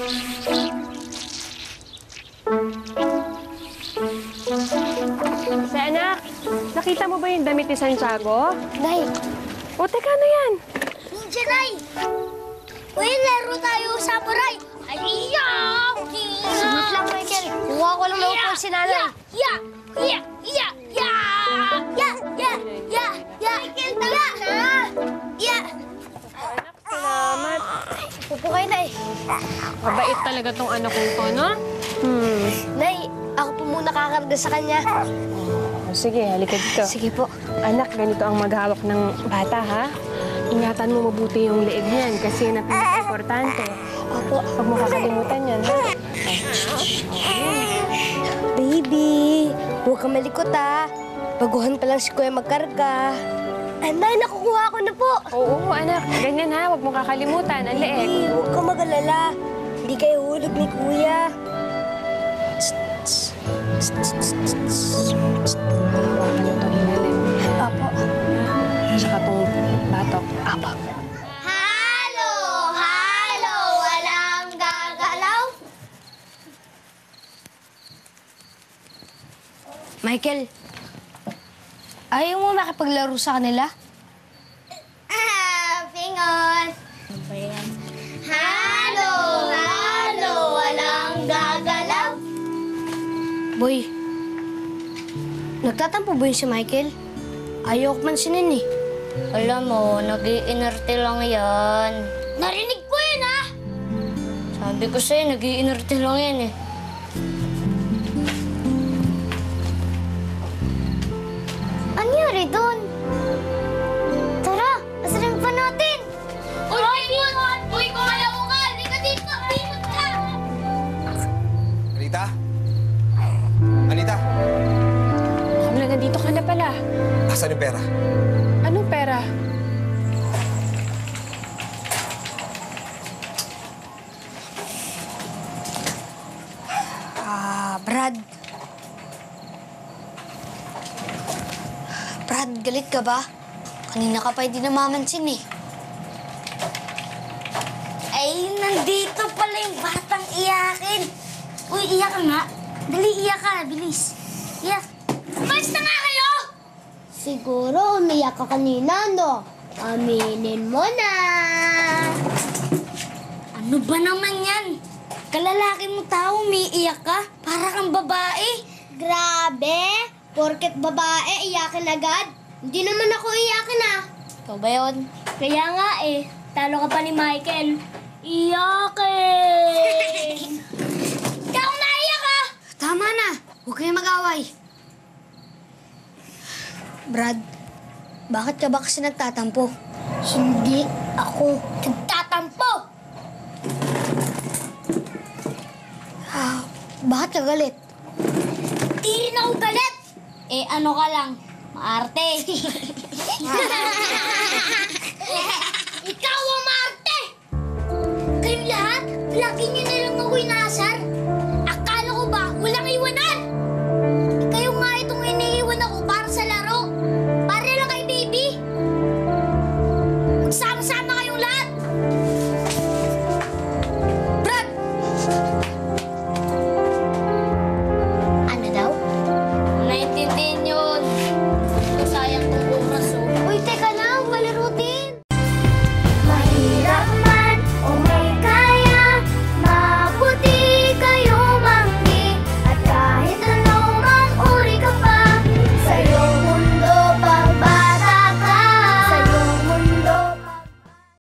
Sa anak, nakita mo ba yung damit ni Santiago? Nay, O, teka, ano yan? ninja, Nay! Uy, laro tayo, samurai! Ayaw! Sunod lang, Michael. Kuha ko lang ng upon si nanay. Ya! Ya! Ya! Ya! Mabait talaga tong anak kong to, no? Hmm. Nay, ako po muna kakarga sa kanya. O, sige, halika dito. Sige po. Anak, ganito ang maghawak ng bata, ha? Ingatan mo mabuti yung leeg niyan kasi yan ang pinaka-importante. Opo. Huwag mo kakalimutan yan, ha? Baby, huwag ka malikot ah. Baguhan pa lang si Kuya magkarga. Ay, Nay, nakukuha ko na po. Oo, anak. Ganyan, ha? Huwag mo kakalimutan. Ang leeg. Baby, huwag ka mag-alala. Hindi kayo hulog ni Kuya. Apo. Tsaka itong batok. Apo. Halo! Halo! Walang gagalaw? Michael, ayaw mo makipaglaro sa kanila? Boy, nagtatampo ba yun si Michael? Ayaw ko mansinin eh. Alam mo, nag-iinerte lang yan. Narinig ko yun ah! Sabi ko sa'yo, nag-iinerte lang yan eh. Anyari doon? Tara, ka na pala. asan yung pera? Anong pera? Ah, Brad. Brad, galit ka ba? Kanina ka pa hindi namamansin eh. Ay, nandito pala yung batang iyakin. Uy, iyak ka nga. Dali, iyak ka. Bilis. Iyak. Umalis na nga kayo! Siguro umiyak ka kanina, no? Aminin mo na! Ano ba naman yan? Kalalaki mo tao, umiiyak ka? Para kang babae. Grabe! Porket babae, iyakin agad? Hindi naman ako iyakin ah. Ikaw ba yun? Kaya nga eh, talo ka pa ni Michael. Iyakin! Ikaw na iyak ah! Tama na, huwag kayong mag-away. Brad, bakit ka ba kasi nagtatampo? Hindi ako nagtatampo! Ah, bakit ka galit? Di rin ako galit! Eh, ano ka lang? Maarte. 三三